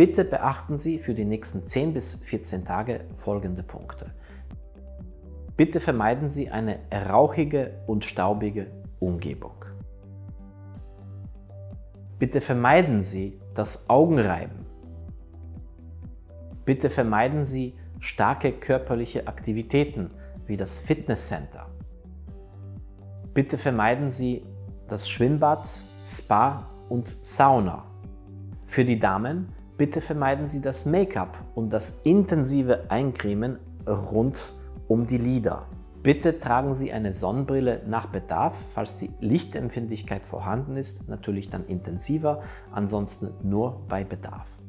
Bitte beachten Sie für die nächsten 10 bis 14 Tage folgende Punkte. Bitte vermeiden Sie eine rauchige und staubige Umgebung. Bitte vermeiden Sie das Augenreiben. Bitte vermeiden Sie starke körperliche Aktivitäten wie das Fitnesscenter. Bitte vermeiden Sie das Schwimmbad, Spa und Sauna. Für die Damen bitte vermeiden Sie das Make-up und das intensive Eincremen rund um die Lider. Bitte tragen Sie eine Sonnenbrille nach Bedarf, falls die Lichtempfindlichkeit vorhanden ist, natürlich dann intensiver, ansonsten nur bei Bedarf.